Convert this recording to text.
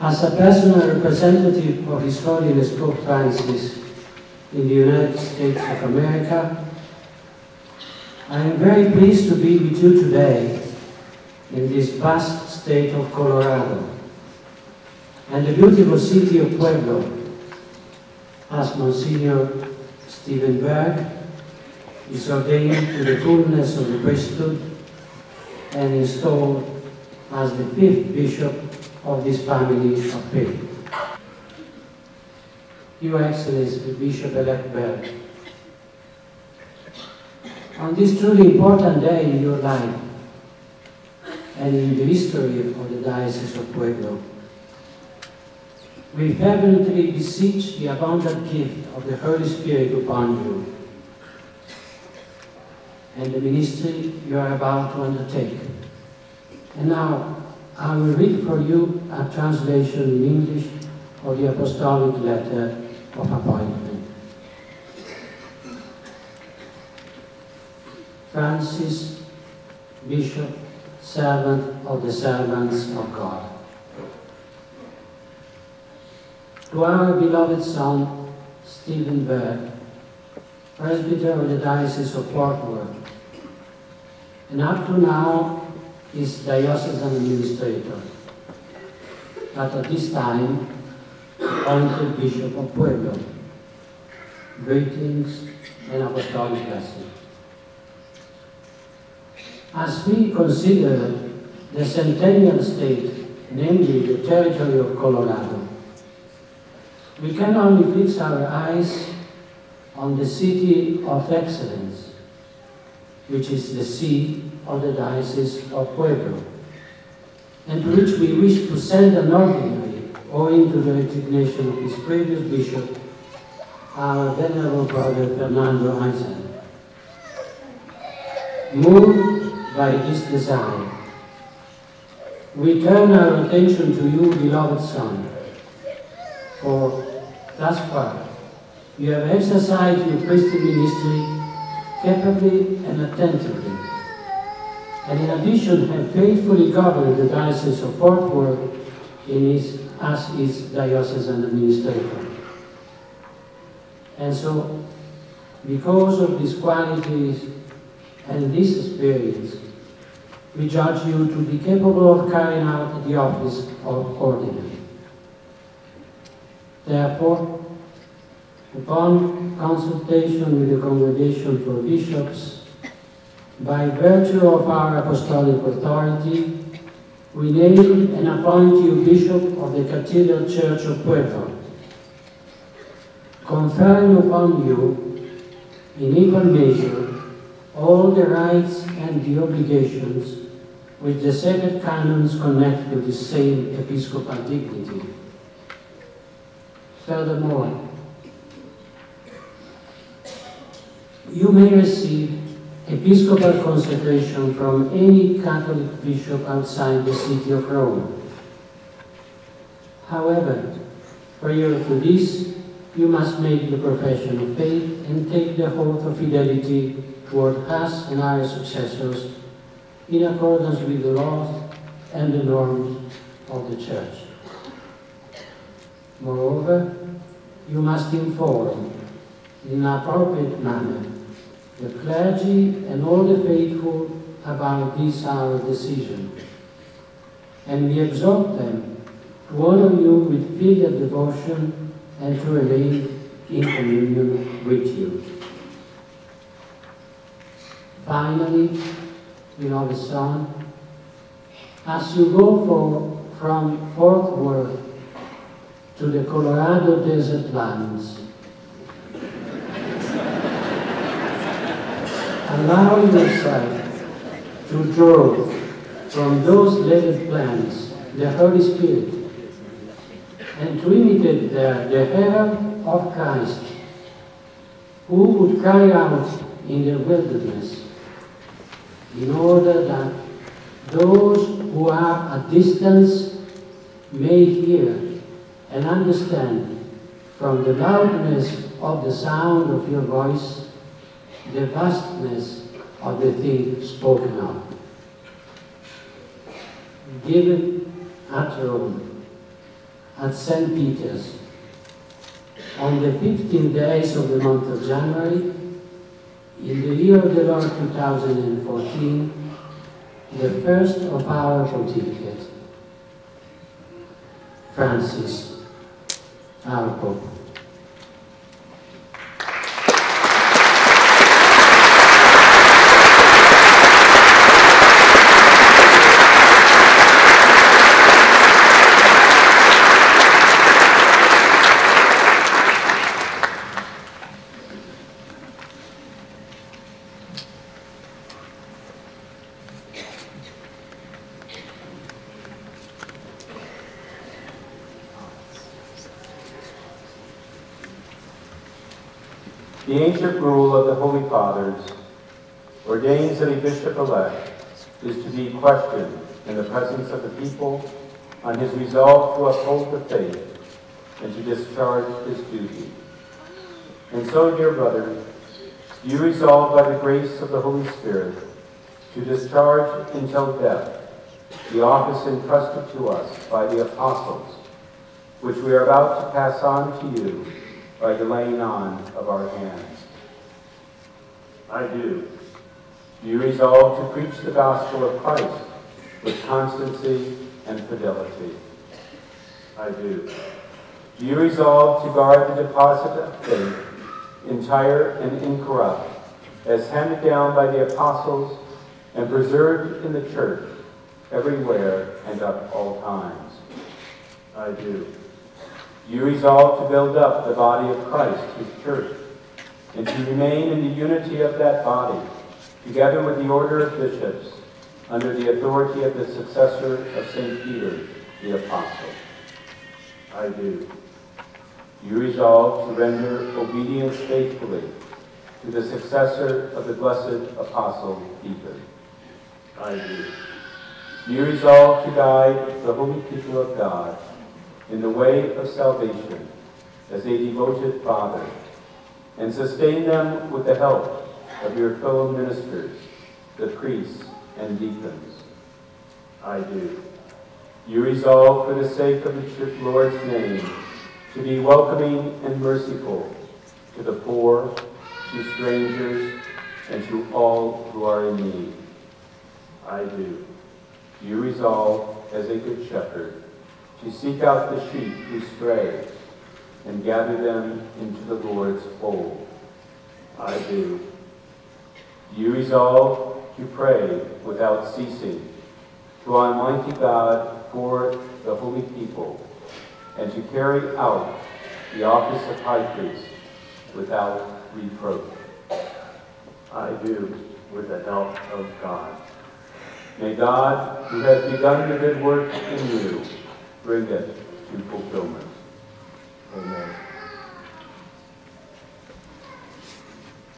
As a personal representative of His Holiness Pope Francis in the United States of America, I am very pleased to be with you today in this vast state of Colorado and the beautiful city of Pueblo as Monsignor Stephen Berg is ordained to the fullness of the priesthood and installed as the fifth bishop of this family of faith. Your Excellency, Bishop-elect Berg, on this truly important day in your life and in the history of the Diocese of Pueblo, we fervently beseech the abundant gift of the Holy Spirit upon you and the ministry you are about to undertake. And now, I will read for you a translation in English of the Apostolic Letter of Appointment. Francis, Bishop, servant of the servants of God. To our beloved son, Stephen Berg, presbyter of the Diocese of Fort Worth, and up to now is diocesan administrator, but at this time appointed Bishop of Pueblo. Greetings and apostolic blessing. As we consider the centennial state, namely the territory of Colorado, we can only fix our eyes on the city of excellence, which is the seat of the Diocese of Pueblo, and to which we wish to send an ordinary owing to the resignation of his previous bishop, our venerable brother Fernando Isern. Moved by this desire, we turn our attention to you, beloved son, for thus far you have exercised your priestly ministry capably and attentively, and in addition have faithfully governed the Diocese of Fort Worth in his, as its diocesan administrator. And so, because of these qualities and this experience, we judge you to be capable of carrying out the office of ordinary. Therefore, upon consultation with the Congregation for Bishops, by virtue of our apostolic authority, we name and appoint you Bishop of the Cathedral Church of Pueblo, conferring upon you, in equal measure, all the rights and the obligations which the sacred canons connect with the same episcopal dignity. Furthermore, you may receive episcopal consecration from any Catholic bishop outside the city of Rome. However, prior to this, you must make the profession of faith and take the oath of fidelity toward us and our successors in accordance with the laws and the norms of the Church. Moreover, you must inform in an appropriate manner the clergy and all the faithful about this our decision. And we exhort them to honor you with filial devotion and to remain in communion with you. Finally, we beloved son, as you go for, from Fort Worth to the Colorado desert lands, allow yourself to draw from those leaded plants the Holy Spirit and to imitate there the herald of Christ who would cry out in the wilderness in order that those who are at distance may hear and understand from the loudness of the sound of your voice the vastness of the thing spoken of. Given at Rome, at St. Peter's on the 15 days of the month of January in the year of the Lord 2014, the first of our pontificate, Francis, our Pope. The ancient rule of the Holy Fathers ordains that a bishop-elect is to be questioned in the presence of the people on his resolve to uphold the faith and to discharge his duty. And so, dear brothers, you resolve by the grace of the Holy Spirit to discharge until death the office entrusted to us by the apostles, which we are about to pass on to you by the laying on of our hands. I do. Do you resolve to preach the gospel of Christ with constancy and fidelity? I do. Do you resolve to guard the deposit of faith, entire and incorrupt, as handed down by the apostles and preserved in the church everywhere and at all times? I do. You resolve to build up the body of Christ, his church, and to remain in the unity of that body, together with the order of bishops, under the authority of the successor of St. Peter, the apostle. I do. You resolve to render obedience faithfully to the successor of the blessed apostle Peter. I do. You resolve to guide the holy people of God in the way of salvation as a devoted father, and sustain them with the help of your fellow ministers, the priests and deacons. I do. You resolve for the sake of the Lord's name to be welcoming and merciful to the poor, to strangers, and to all who are in need. I do. You resolve as a good shepherd to seek out the sheep who stray and gather them into the Lord's fold. I do. Do you resolve to pray without ceasing to Almighty God for the holy people and to carry out the office of high priest without reproach? I do, with the help of God. May God, who has begun the good work in you, bring it to fulfillment. Amen.